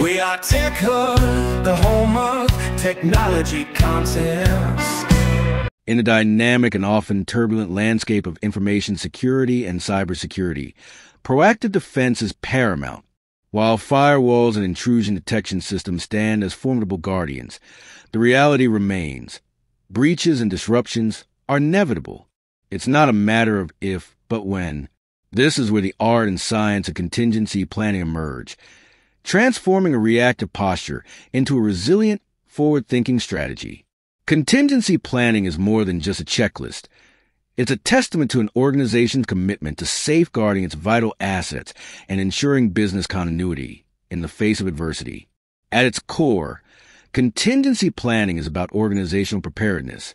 We are Tech the home of technology contents. In a dynamic and often turbulent landscape of information security and cybersecurity, proactive defense is paramount. While firewalls and intrusion detection systems stand as formidable guardians, the reality remains. Breaches and disruptions are inevitable. It's not a matter of if, but when. This is where the art and science of contingency planning emerge, transforming a reactive posture into a resilient, forward thinking strategy. Contingency planning is more than just a checklist. It's a testament to an organization's commitment to safeguarding its vital assets and ensuring business continuity in the face of adversity. At its core, contingency planning is about organizational preparedness,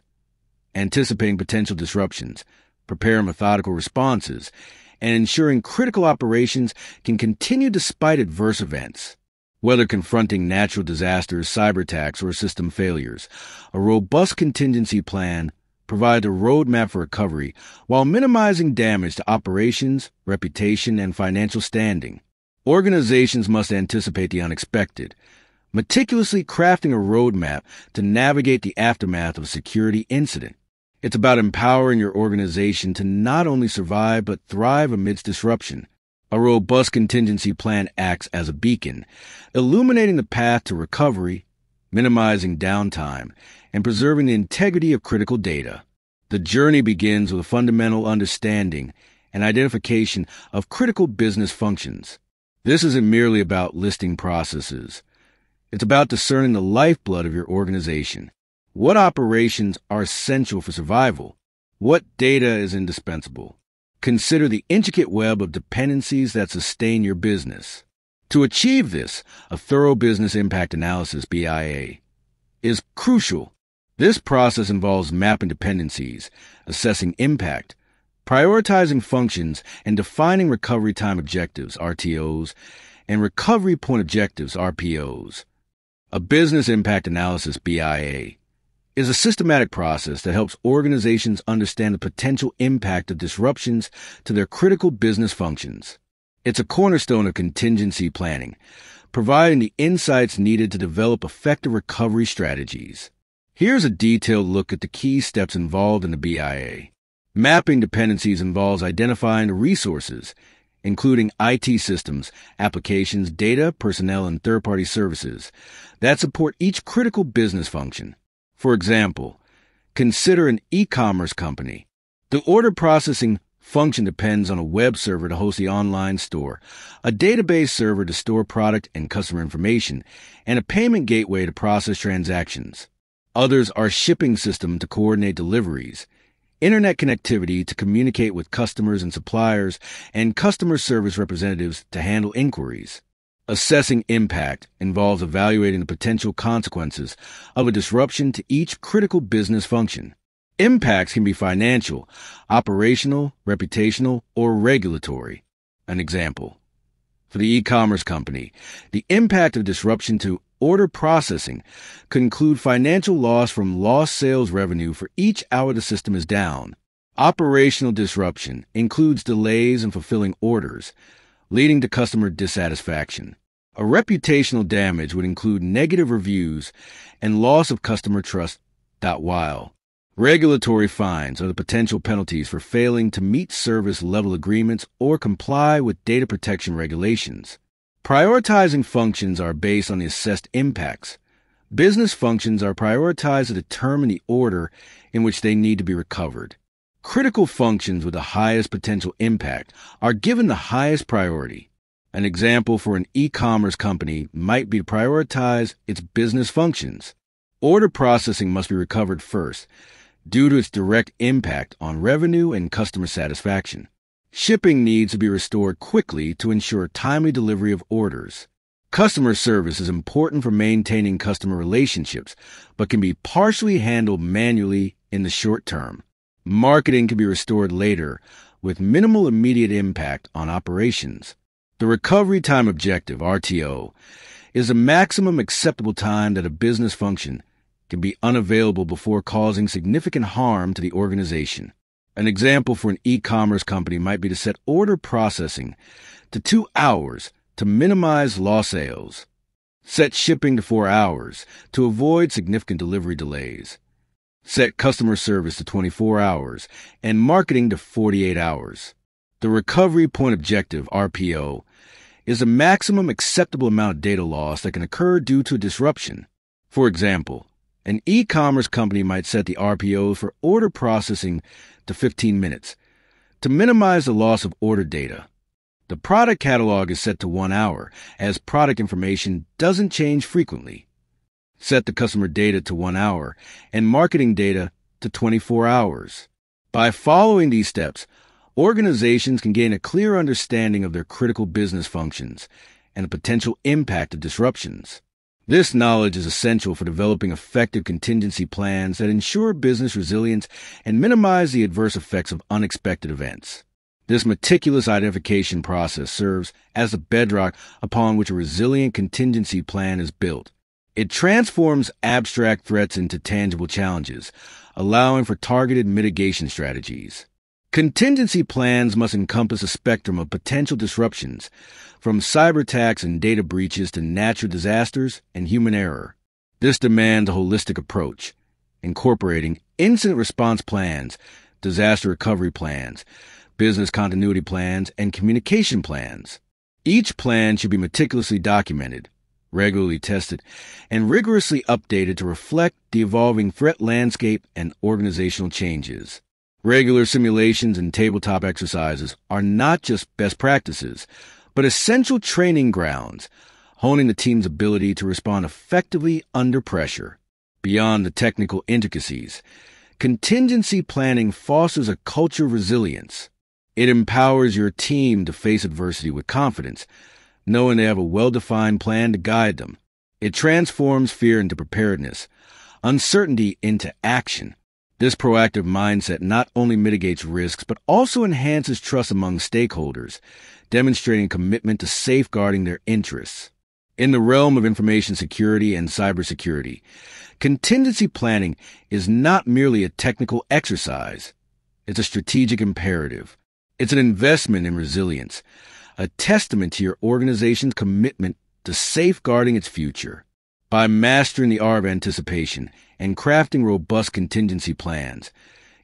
anticipating potential disruptions, preparing methodical responses, and ensuring critical operations can continue despite adverse events. Whether confronting natural disasters, cyber attacks, or system failures, a robust contingency plan provides a roadmap for recovery while minimizing damage to operations, reputation, and financial standing. Organizations must anticipate the unexpected, meticulously crafting a roadmap to navigate the aftermath of a security incident. It's about empowering your organization to not only survive but thrive amidst disruption. A robust contingency plan acts as a beacon, illuminating the path to recovery, minimizing downtime, and preserving the integrity of critical data. The journey begins with a fundamental understanding and identification of critical business functions. This isn't merely about listing processes. It's about discerning the lifeblood of your organization. What operations are essential for survival? What data is indispensable? Consider the intricate web of dependencies that sustain your business. To achieve this, a thorough business impact analysis BIA is crucial this process involves mapping dependencies, assessing impact, prioritizing functions, and defining recovery time objectives, RTOs, and recovery point objectives, RPOs. A business impact analysis, BIA, is a systematic process that helps organizations understand the potential impact of disruptions to their critical business functions. It's a cornerstone of contingency planning, providing the insights needed to develop effective recovery strategies. Here's a detailed look at the key steps involved in the BIA. Mapping dependencies involves identifying resources, including IT systems, applications, data, personnel, and third party services that support each critical business function. For example, consider an e commerce company. The order processing function depends on a web server to host the online store, a database server to store product and customer information, and a payment gateway to process transactions. Others are shipping system to coordinate deliveries, internet connectivity to communicate with customers and suppliers, and customer service representatives to handle inquiries. Assessing impact involves evaluating the potential consequences of a disruption to each critical business function. Impacts can be financial, operational, reputational, or regulatory. An example. For the e-commerce company, the impact of disruption to order processing could include financial loss from lost sales revenue for each hour the system is down. Operational disruption includes delays in fulfilling orders, leading to customer dissatisfaction. A reputational damage would include negative reviews and loss of customer trust. While regulatory fines are the potential penalties for failing to meet service level agreements or comply with data protection regulations. Prioritizing functions are based on the assessed impacts. Business functions are prioritized to determine the order in which they need to be recovered. Critical functions with the highest potential impact are given the highest priority. An example for an e-commerce company might be to prioritize its business functions. Order processing must be recovered first due to its direct impact on revenue and customer satisfaction. Shipping needs to be restored quickly to ensure timely delivery of orders. Customer service is important for maintaining customer relationships, but can be partially handled manually in the short term. Marketing can be restored later with minimal immediate impact on operations. The recovery time objective, RTO, is a maximum acceptable time that a business function can be unavailable before causing significant harm to the organization. An example for an e-commerce company might be to set order processing to two hours to minimize lost sales. Set shipping to four hours to avoid significant delivery delays. Set customer service to 24 hours and marketing to 48 hours. The recovery point objective, RPO, is the maximum acceptable amount of data loss that can occur due to a disruption. For example, an e-commerce company might set the RPO for order processing to 15 minutes to minimize the loss of order data. The product catalog is set to one hour, as product information doesn't change frequently. Set the customer data to one hour and marketing data to 24 hours. By following these steps, organizations can gain a clear understanding of their critical business functions and the potential impact of disruptions. This knowledge is essential for developing effective contingency plans that ensure business resilience and minimize the adverse effects of unexpected events. This meticulous identification process serves as the bedrock upon which a resilient contingency plan is built. It transforms abstract threats into tangible challenges, allowing for targeted mitigation strategies. Contingency plans must encompass a spectrum of potential disruptions, from cyber attacks and data breaches to natural disasters and human error. This demands a holistic approach, incorporating incident response plans, disaster recovery plans, business continuity plans, and communication plans. Each plan should be meticulously documented, regularly tested, and rigorously updated to reflect the evolving threat landscape and organizational changes. Regular simulations and tabletop exercises are not just best practices, but essential training grounds, honing the team's ability to respond effectively under pressure. Beyond the technical intricacies, contingency planning fosters a culture of resilience. It empowers your team to face adversity with confidence, knowing they have a well-defined plan to guide them. It transforms fear into preparedness, uncertainty into action, this proactive mindset not only mitigates risks, but also enhances trust among stakeholders, demonstrating commitment to safeguarding their interests. In the realm of information security and cybersecurity, contingency planning is not merely a technical exercise. It's a strategic imperative. It's an investment in resilience, a testament to your organization's commitment to safeguarding its future. By mastering the art of anticipation and crafting robust contingency plans,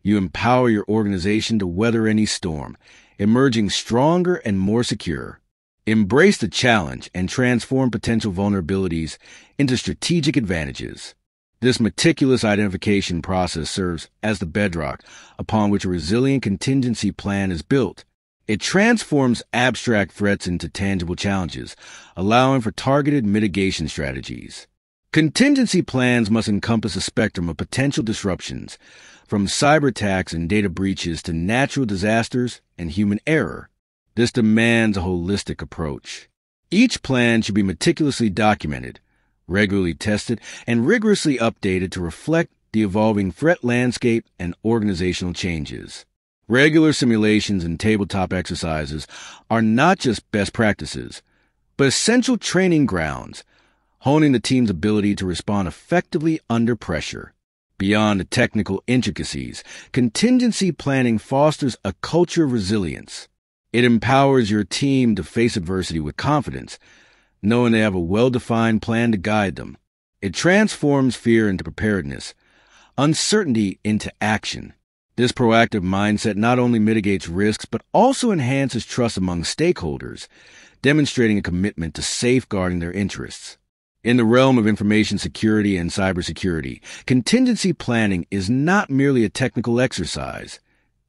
you empower your organization to weather any storm, emerging stronger and more secure. Embrace the challenge and transform potential vulnerabilities into strategic advantages. This meticulous identification process serves as the bedrock upon which a resilient contingency plan is built. It transforms abstract threats into tangible challenges, allowing for targeted mitigation strategies. Contingency plans must encompass a spectrum of potential disruptions, from cyber attacks and data breaches to natural disasters and human error. This demands a holistic approach. Each plan should be meticulously documented, regularly tested, and rigorously updated to reflect the evolving threat landscape and organizational changes. Regular simulations and tabletop exercises are not just best practices, but essential training grounds honing the team's ability to respond effectively under pressure. Beyond the technical intricacies, contingency planning fosters a culture of resilience. It empowers your team to face adversity with confidence, knowing they have a well-defined plan to guide them. It transforms fear into preparedness, uncertainty into action. This proactive mindset not only mitigates risks, but also enhances trust among stakeholders, demonstrating a commitment to safeguarding their interests. In the realm of information security and cybersecurity, contingency planning is not merely a technical exercise.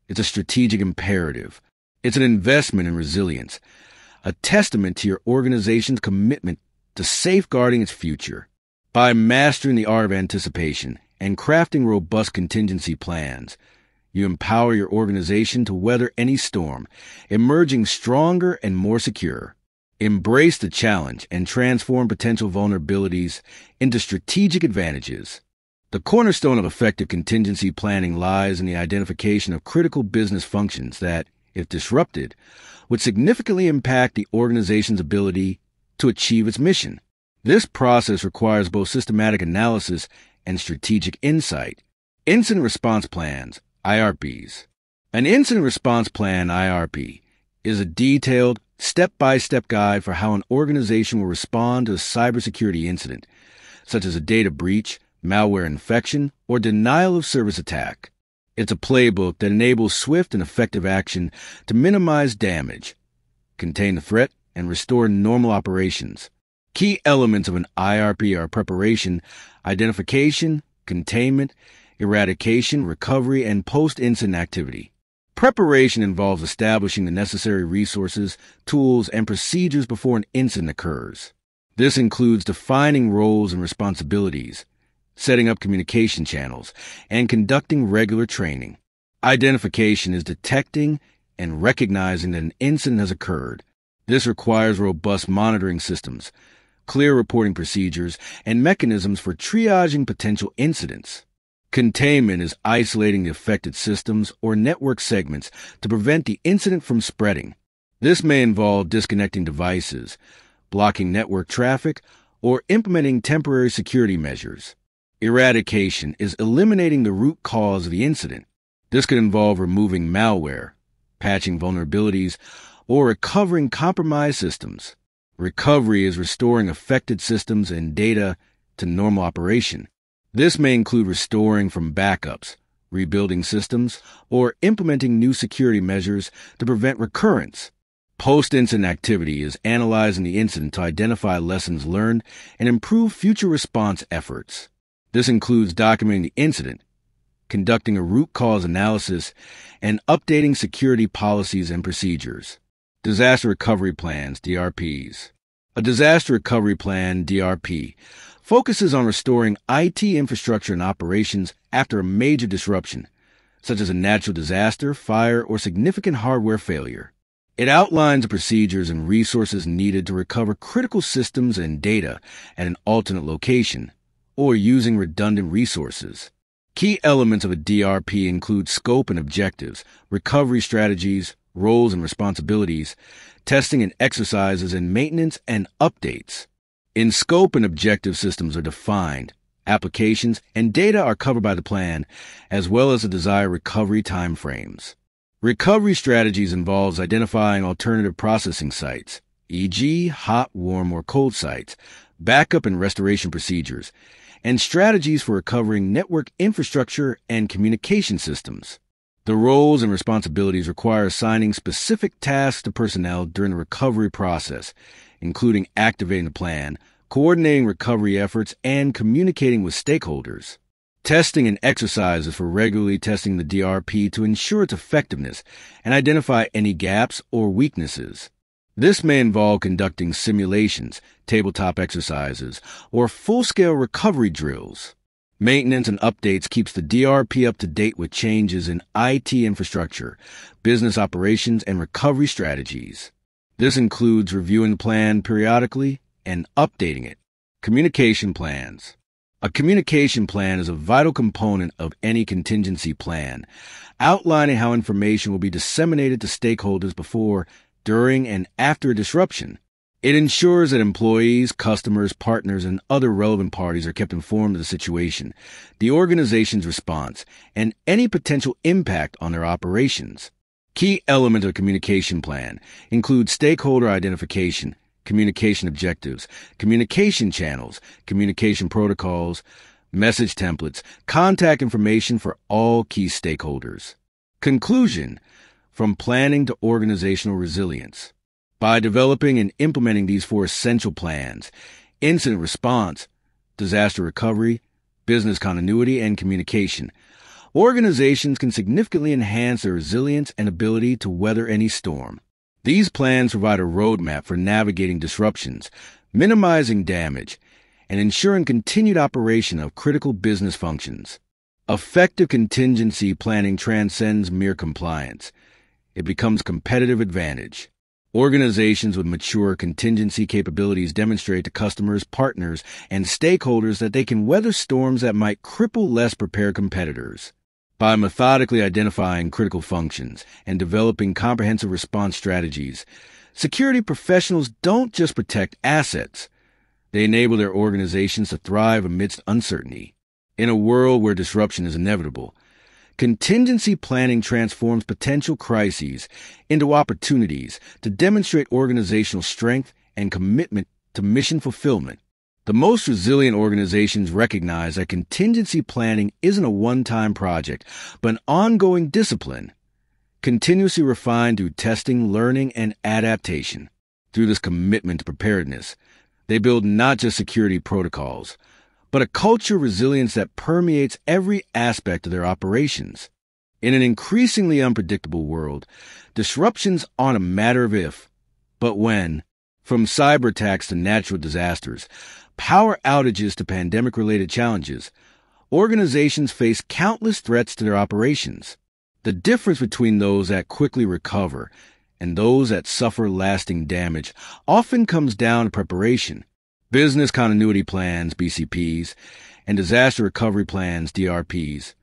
It's a strategic imperative. It's an investment in resilience, a testament to your organization's commitment to safeguarding its future. By mastering the art of anticipation and crafting robust contingency plans, you empower your organization to weather any storm, emerging stronger and more secure. Embrace the challenge and transform potential vulnerabilities into strategic advantages. The cornerstone of effective contingency planning lies in the identification of critical business functions that, if disrupted, would significantly impact the organization's ability to achieve its mission. This process requires both systematic analysis and strategic insight. Incident response plans, IRPs. An incident response plan, IRP, is a detailed, step-by-step guide for how an organization will respond to a cybersecurity incident, such as a data breach, malware infection, or denial of service attack. It's a playbook that enables swift and effective action to minimize damage, contain the threat, and restore normal operations. Key elements of an IRP are preparation, identification, containment, eradication, recovery, and post-incident activity. Preparation involves establishing the necessary resources, tools, and procedures before an incident occurs. This includes defining roles and responsibilities, setting up communication channels, and conducting regular training. Identification is detecting and recognizing that an incident has occurred. This requires robust monitoring systems, clear reporting procedures, and mechanisms for triaging potential incidents. Containment is isolating the affected systems or network segments to prevent the incident from spreading. This may involve disconnecting devices, blocking network traffic, or implementing temporary security measures. Eradication is eliminating the root cause of the incident. This could involve removing malware, patching vulnerabilities, or recovering compromised systems. Recovery is restoring affected systems and data to normal operation. This may include restoring from backups, rebuilding systems, or implementing new security measures to prevent recurrence. Post-incident activity is analyzing the incident to identify lessons learned and improve future response efforts. This includes documenting the incident, conducting a root cause analysis, and updating security policies and procedures. Disaster Recovery Plans, DRPs. A Disaster Recovery Plan, DRP, focuses on restoring IT infrastructure and operations after a major disruption, such as a natural disaster, fire, or significant hardware failure. It outlines the procedures and resources needed to recover critical systems and data at an alternate location, or using redundant resources. Key elements of a DRP include scope and objectives, recovery strategies, roles and responsibilities, testing and exercises, and maintenance and updates. In scope and objective systems are defined, applications and data are covered by the plan, as well as the desired recovery timeframes. Recovery strategies involves identifying alternative processing sites, e.g., hot, warm, or cold sites, backup and restoration procedures, and strategies for recovering network infrastructure and communication systems. The roles and responsibilities require assigning specific tasks to personnel during the recovery process, including activating the plan, coordinating recovery efforts, and communicating with stakeholders. Testing and exercises for regularly testing the DRP to ensure its effectiveness and identify any gaps or weaknesses. This may involve conducting simulations, tabletop exercises, or full-scale recovery drills. Maintenance and updates keeps the DRP up to date with changes in IT infrastructure, business operations, and recovery strategies. This includes reviewing the plan periodically and updating it. Communication plans. A communication plan is a vital component of any contingency plan, outlining how information will be disseminated to stakeholders before, during, and after a disruption. It ensures that employees, customers, partners, and other relevant parties are kept informed of the situation, the organization's response, and any potential impact on their operations. Key elements of communication plan include stakeholder identification, communication objectives, communication channels, communication protocols, message templates, contact information for all key stakeholders. Conclusion from planning to organizational resilience. By developing and implementing these four essential plans incident response, disaster recovery, business continuity, and communication organizations can significantly enhance their resilience and ability to weather any storm. These plans provide a roadmap for navigating disruptions, minimizing damage, and ensuring continued operation of critical business functions. Effective contingency planning transcends mere compliance. It becomes competitive advantage. Organizations with mature contingency capabilities demonstrate to customers, partners, and stakeholders that they can weather storms that might cripple less prepared competitors. By methodically identifying critical functions and developing comprehensive response strategies, security professionals don't just protect assets, they enable their organizations to thrive amidst uncertainty. In a world where disruption is inevitable, Contingency planning transforms potential crises into opportunities to demonstrate organizational strength and commitment to mission fulfillment. The most resilient organizations recognize that contingency planning isn't a one time project, but an ongoing discipline, continuously refined through testing, learning, and adaptation. Through this commitment to preparedness, they build not just security protocols, but a culture resilience that permeates every aspect of their operations. In an increasingly unpredictable world, disruptions aren't a matter of if, but when. From cyber attacks to natural disasters, power outages to pandemic related challenges, organizations face countless threats to their operations. The difference between those that quickly recover and those that suffer lasting damage often comes down to preparation. Business continuity plans, BCPs, and disaster recovery plans, DRPs,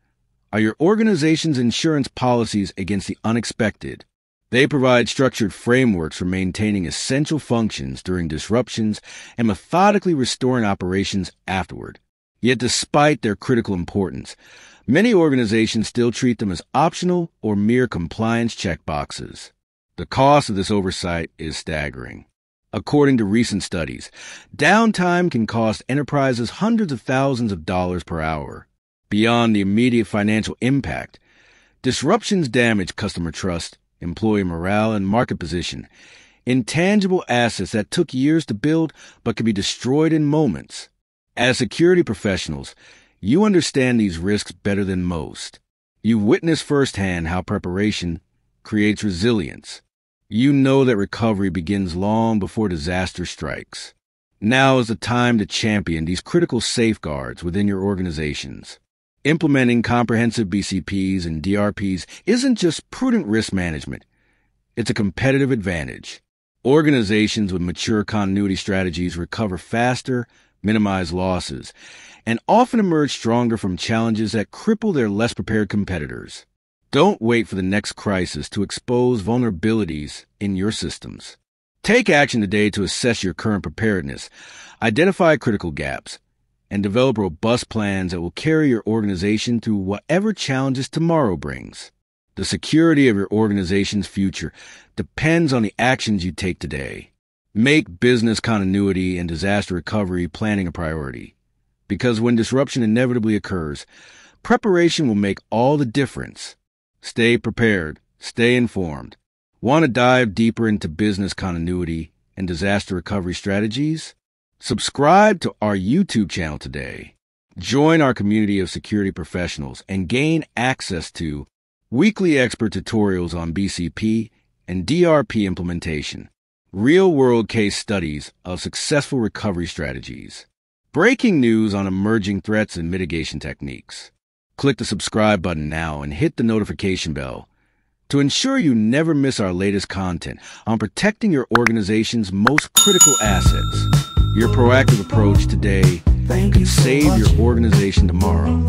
are your organization's insurance policies against the unexpected. They provide structured frameworks for maintaining essential functions during disruptions and methodically restoring operations afterward. Yet despite their critical importance, many organizations still treat them as optional or mere compliance checkboxes. The cost of this oversight is staggering. According to recent studies, downtime can cost enterprises hundreds of thousands of dollars per hour. Beyond the immediate financial impact, disruptions damage customer trust, employee morale, and market position. Intangible assets that took years to build but can be destroyed in moments. As security professionals, you understand these risks better than most. You've witnessed firsthand how preparation creates resilience. You know that recovery begins long before disaster strikes. Now is the time to champion these critical safeguards within your organizations. Implementing comprehensive BCPs and DRPs isn't just prudent risk management. It's a competitive advantage. Organizations with mature continuity strategies recover faster, minimize losses, and often emerge stronger from challenges that cripple their less prepared competitors. Don't wait for the next crisis to expose vulnerabilities in your systems. Take action today to assess your current preparedness, identify critical gaps, and develop robust plans that will carry your organization through whatever challenges tomorrow brings. The security of your organization's future depends on the actions you take today. Make business continuity and disaster recovery planning a priority. Because when disruption inevitably occurs, preparation will make all the difference. Stay prepared. Stay informed. Want to dive deeper into business continuity and disaster recovery strategies? Subscribe to our YouTube channel today. Join our community of security professionals and gain access to weekly expert tutorials on BCP and DRP implementation, real world case studies of successful recovery strategies, breaking news on emerging threats and mitigation techniques Click the subscribe button now and hit the notification bell to ensure you never miss our latest content on protecting your organization's most critical assets. Your proactive approach today can save your organization tomorrow.